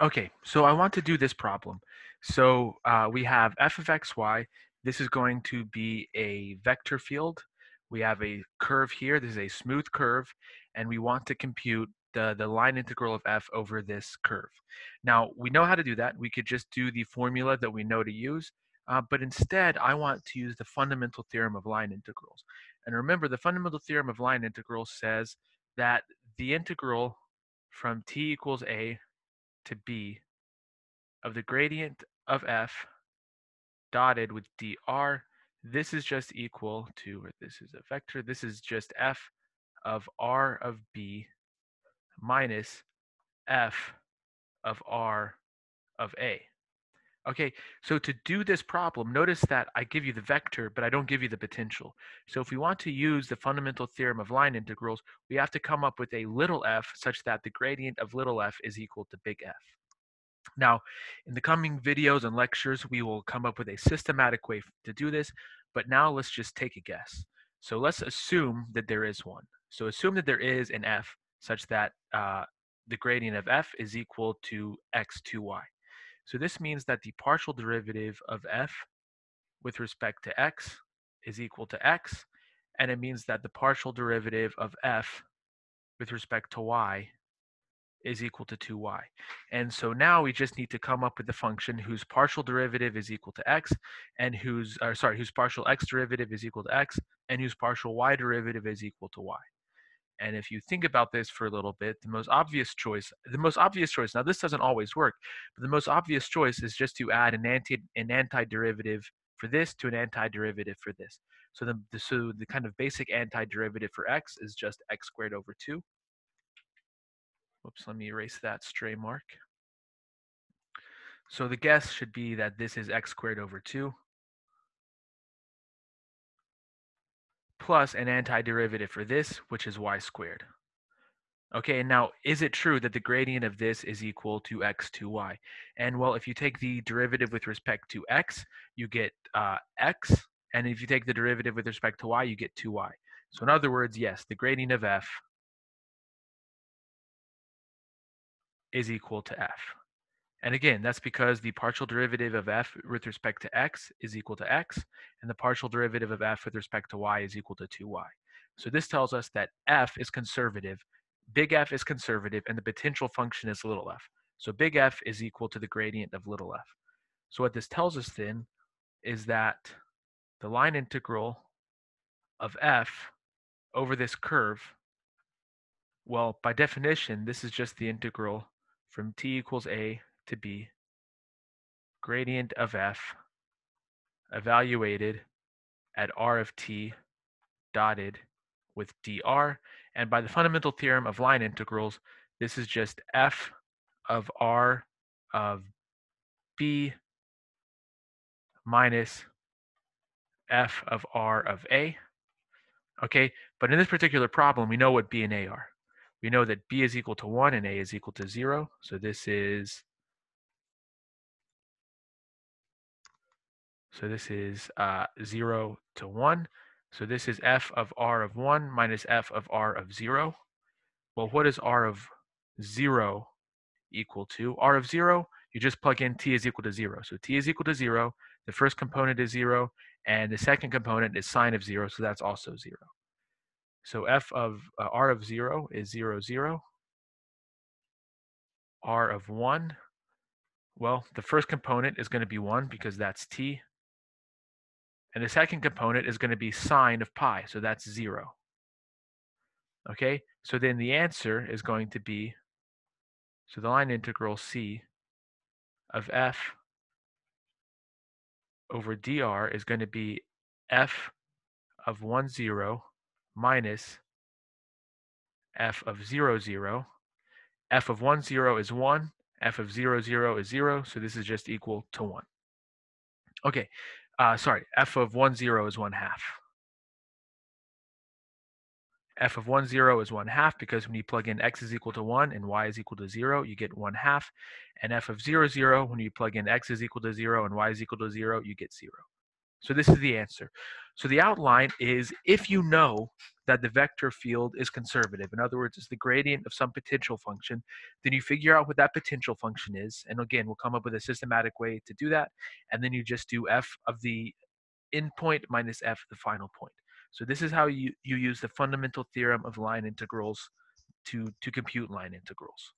Okay, so I want to do this problem. So uh, we have f of xy. This is going to be a vector field. We have a curve here. This is a smooth curve, and we want to compute the, the line integral of f over this curve. Now, we know how to do that. We could just do the formula that we know to use, uh, but instead, I want to use the fundamental theorem of line integrals. And remember, the fundamental theorem of line integrals says that the integral from t equals a to b of the gradient of f dotted with dr, this is just equal to, or this is a vector, this is just f of r of b minus f of r of a. Okay, so to do this problem, notice that I give you the vector, but I don't give you the potential. So if we want to use the fundamental theorem of line integrals, we have to come up with a little f such that the gradient of little f is equal to big F. Now, in the coming videos and lectures, we will come up with a systematic way to do this, but now let's just take a guess. So let's assume that there is one. So assume that there is an f such that uh, the gradient of f is equal to x2y. So this means that the partial derivative of f with respect to x is equal to x, and it means that the partial derivative of f with respect to y is equal to 2y. And so now we just need to come up with the function whose partial derivative is equal to x and whose, or sorry, whose partial x derivative is equal to x and whose partial y derivative is equal to y. And if you think about this for a little bit, the most obvious choice, the most obvious choice, now this doesn't always work, but the most obvious choice is just to add an anti an antiderivative for this to an antiderivative for this. So the, the so the kind of basic antiderivative for x is just x squared over 2. Whoops, let me erase that stray mark. So the guess should be that this is x squared over 2 plus an antiderivative for this, which is y squared. Okay, now is it true that the gradient of this is equal to x to y? And well, if you take the derivative with respect to x, you get uh, x, and if you take the derivative with respect to y, you get 2y. So in other words, yes, the gradient of f is equal to f. And again, that's because the partial derivative of f with respect to x is equal to x, and the partial derivative of f with respect to y is equal to 2y. So this tells us that f is conservative, big F is conservative, and the potential function is little f. So big F is equal to the gradient of little f. So what this tells us then is that the line integral of f over this curve, well, by definition, this is just the integral from t equals a to b, gradient of f evaluated at r of t dotted with dr. And by the fundamental theorem of line integrals, this is just f of r of b minus f of r of a. Okay, but in this particular problem, we know what b and a are we know that b is equal to 1 and a is equal to 0. So this is so this is uh, 0 to 1. So this is f of r of 1 minus f of r of 0. Well, what is r of 0 equal to? r of 0, you just plug in t is equal to 0. So t is equal to 0. The first component is 0, and the second component is sine of 0, so that's also 0. So f of uh, r of 0 is 0, 0. r of 1, well, the first component is going to be 1 because that's t. And the second component is going to be sine of pi, so that's 0. Okay, so then the answer is going to be, so the line integral c of f over dr is going to be f of 1, 0 minus f of 0, 0. f of 1, 0 is 1. f of 0, 0 is 0. So this is just equal to 1. Okay, uh, sorry, f of 1, 0 is 1 half. f of 1, 0 is 1 half because when you plug in x is equal to 1 and y is equal to 0, you get 1 half. And f of 0, 0, when you plug in x is equal to 0 and y is equal to 0, you get 0. So this is the answer. So the outline is if you know that the vector field is conservative, in other words, it's the gradient of some potential function, then you figure out what that potential function is. And again, we'll come up with a systematic way to do that. And then you just do f of the endpoint minus f the final point. So this is how you, you use the fundamental theorem of line integrals to, to compute line integrals.